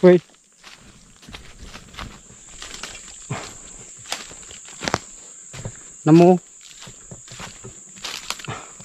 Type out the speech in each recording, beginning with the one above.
Woi. Nemu.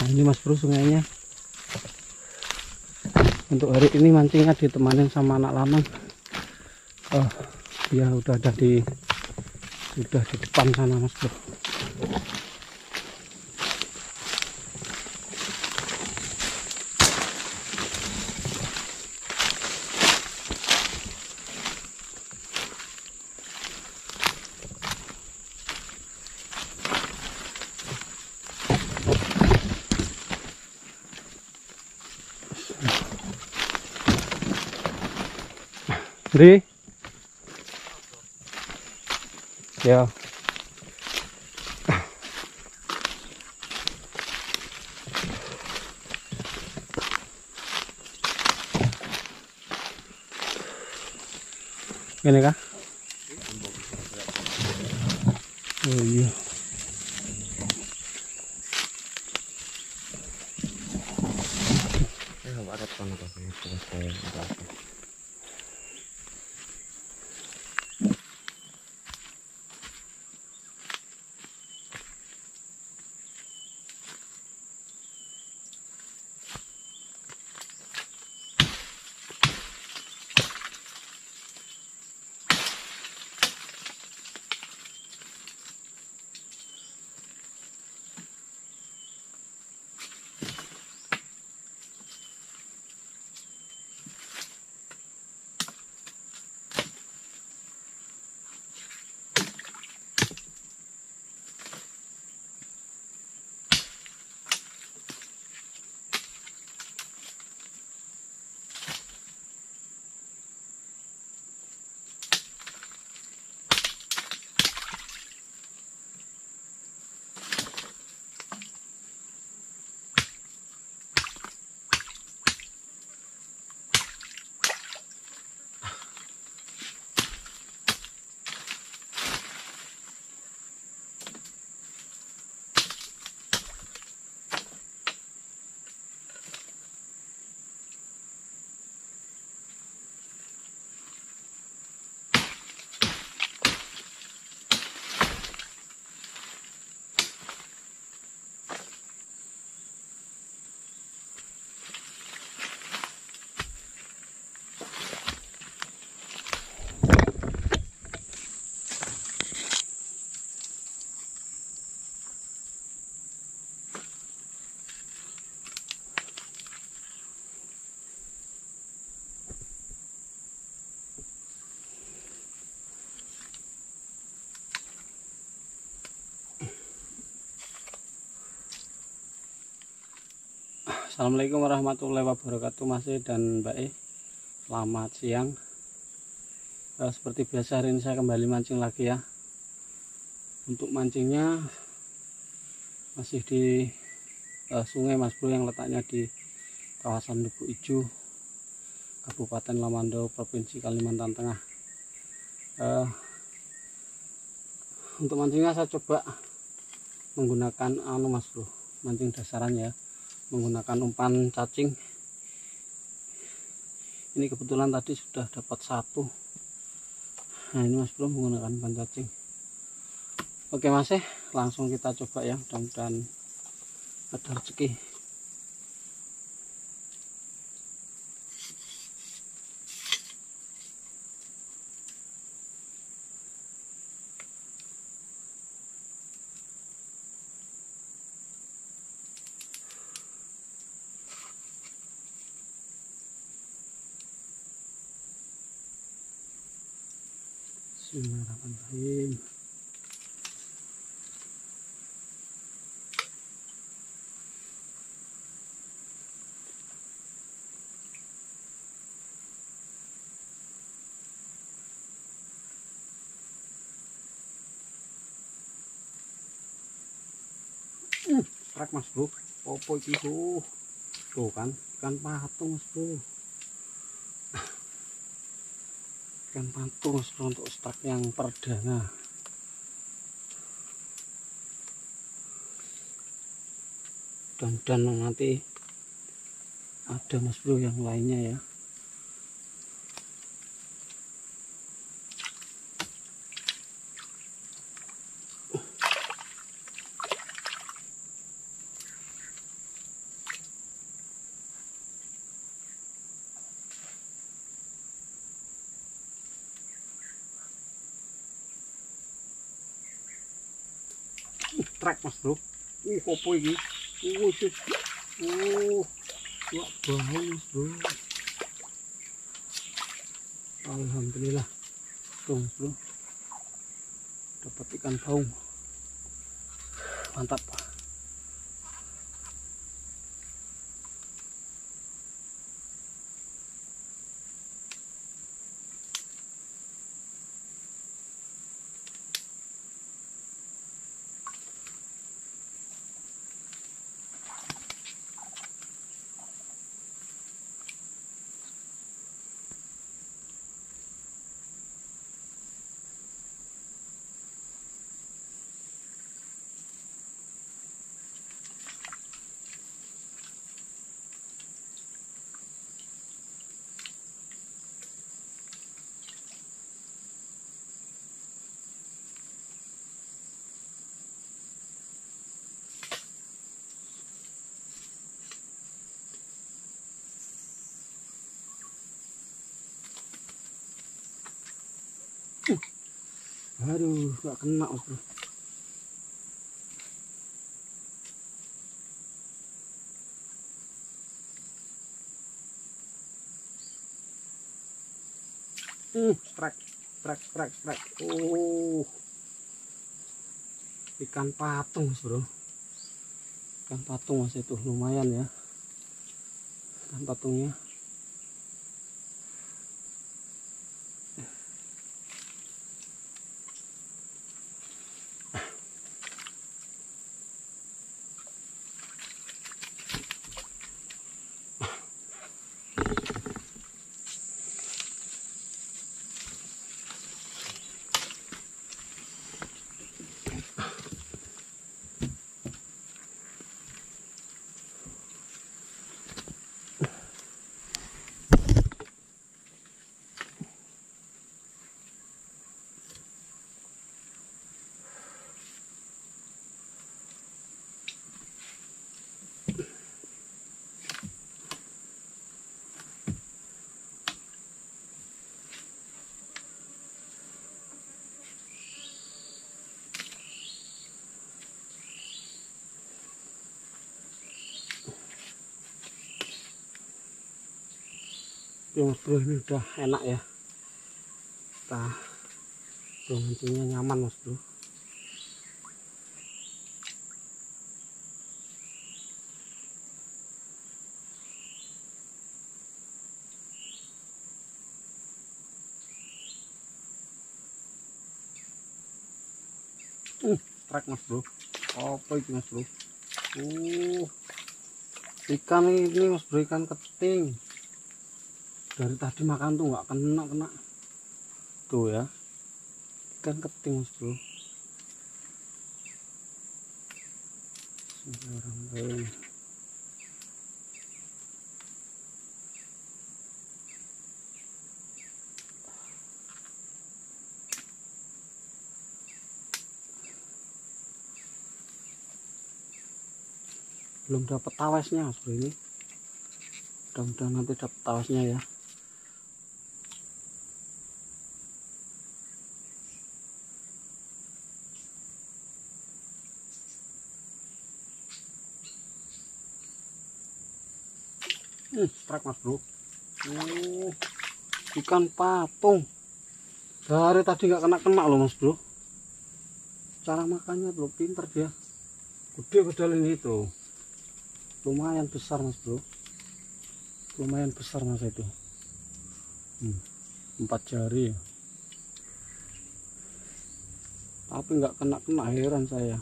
Nah, ini Mas Bro sungainya. Untuk hari ini mancingnya ditemanin sama anak lanang. Oh, dia udah ada di sudah di depan sana Mas Bro. Dri. Ya. Ini kah? Oh iya. ada Assalamualaikum warahmatullahi wabarakatuh Mas E dan Mbak E. Selamat siang. Eh, Seperti biasa hari ini saya kembali mancing lagi ya. Untuk mancingnya Masih di eh, sungai Mas Bro yang letaknya di kawasan Lubuk Ijo Kabupaten Lamando Provinsi Kalimantan Tengah. Eh, Untuk mancingnya saya coba menggunakan anu Mas Bro mancing dasaran ya menggunakan umpan cacing. Ini kebetulan tadi sudah dapat satu. Nah ini mas bro menggunakan umpan cacing. Oke mas eh langsung kita coba ya. Mudah-mudahan ada rezeki Bismillahirrahmanirrahim. Hmm, mas bro, opo iki tuh, kan, ikan patung mas bro. Ikan patung untuk stak yang perdana. Dan dan nanti ada mas bro yang lainnya ya strike mas bro. Uh apa ini uh sis uh wah bau mas bro. Alhamdulillah. Tuh mas bro. Dapat ikan baung mantap aduh gak kena mas bro Hmm, strike, strike, strike, strike. Oh, ikan patung, mas bro. Ikan patung mas itu lumayan ya. Ikan patungnya. Oke mas bro ini udah enak ya. Kita bro nyaman mas bro. Uh strike mas bro. Apa itu mas bro? Uh ikan ini mas bro ikan keting dari tadi makan tuh nggak kena kena. Tuh ya. Ikan keting mas bro. Bismillahirrahmanirrahim. belum dapat tawesnya mas bro ini. Mudah-mudahan nanti dapat tawesnya ya Hmm, strike mas bro. Oh, ikan patung. Dari tadi nggak kena kena loh mas bro. Cara makannya bro pinter dia. Gede padahal ini tuh. Lumayan besar mas bro. Lumayan besar mas itu. Hmm, empat jari. Tapi nggak kena kena heran saya.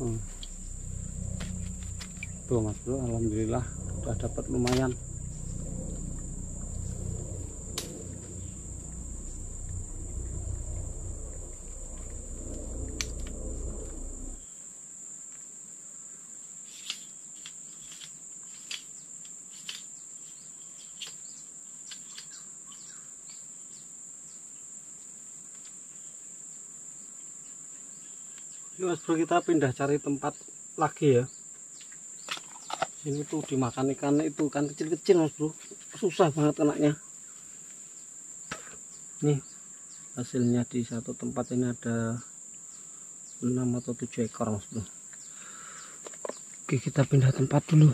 Hmm. Tuh mas bro, alhamdulillah udah dapat lumayan. Ini mas bro kita pindah cari tempat lagi ya. Sini tuh dimakan ikan itu kan kecil-kecil mas bro. Susah banget kenaknya. Nih hasilnya di satu tempat ini ada 6 atau 7 ekor mas bro. Oke kita pindah tempat dulu.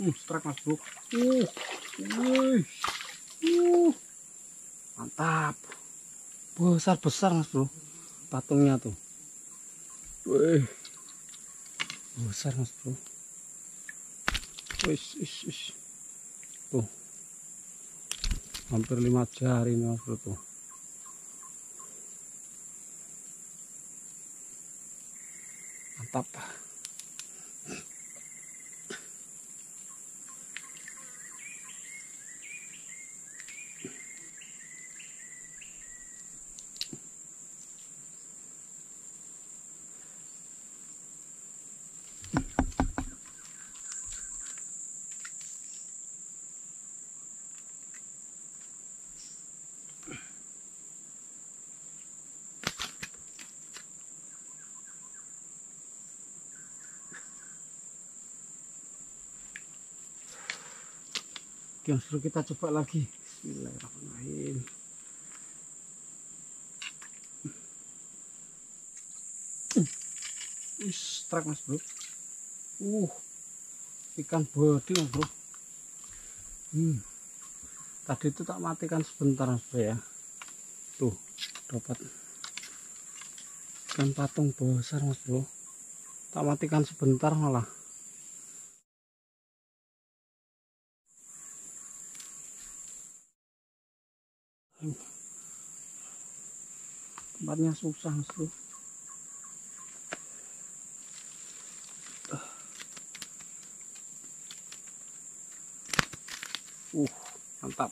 Hmm, strike mas bro. Uh, wih, uh, mantap. Besar besar mas bro, patungnya tuh. Wih, besar mas bro. Wih, wih, wih. Tuh, hampir lima jari ini mas bro tuh. Mantap. Mas bro, kita coba lagi. Bismillahirrahmanirrahim. Wih, strike mas bro. Uh, ikan bodi mas bro. Hmm. Tadi itu tak matikan sebentar mas bro ya. Tuh, dapat ikan patung besar mas bro. Tak matikan sebentar malah. Tempatnya susah bro uh mantap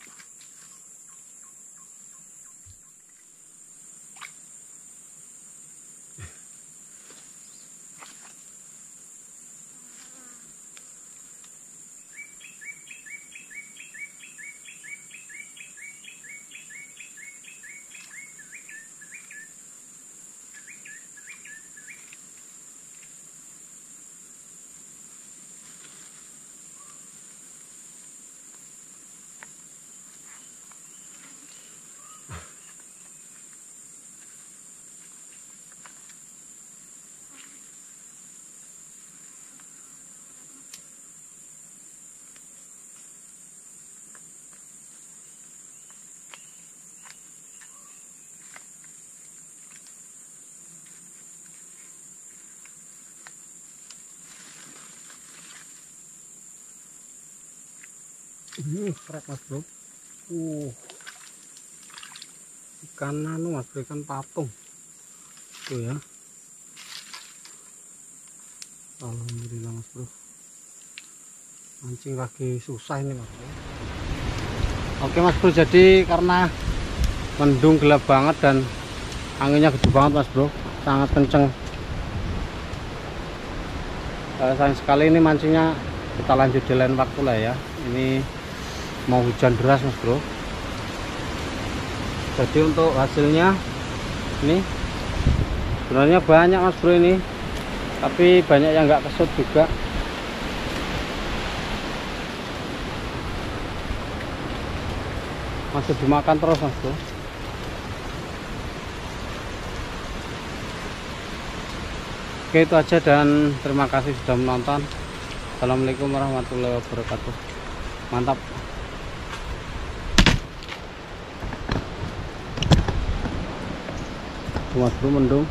ini strike mas bro. Uh. Ikan anu mas bro ikan patung. Tuh ya. Alhamdulillah mas bro. Mancing lagi susah ini mas bro. Oke mas bro jadi karena mendung gelap banget dan anginnya gede banget mas bro. Sangat kenceng. Uh, sayang sekali ini mancingnya kita lanjut di lain waktu lah ya. Ini mau hujan deras mas bro. Jadi untuk hasilnya ini sebenarnya banyak mas bro ini. Tapi banyak yang nggak kesut juga. Masih dimakan terus mas bro. Oke itu aja dan terima kasih sudah menonton. Assalamualaikum warahmatullahi wabarakatuh. Mantap Sumatera mendung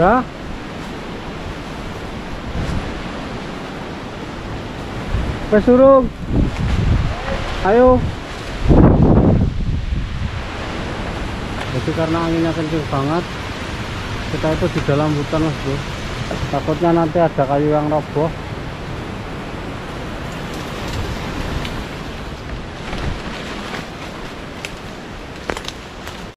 Ya. Pesurung. Ayo. Jadi karena anginnya kenceng banget, kita itu di dalam hutan mas bro. Takutnya nanti ada kayu yang roboh,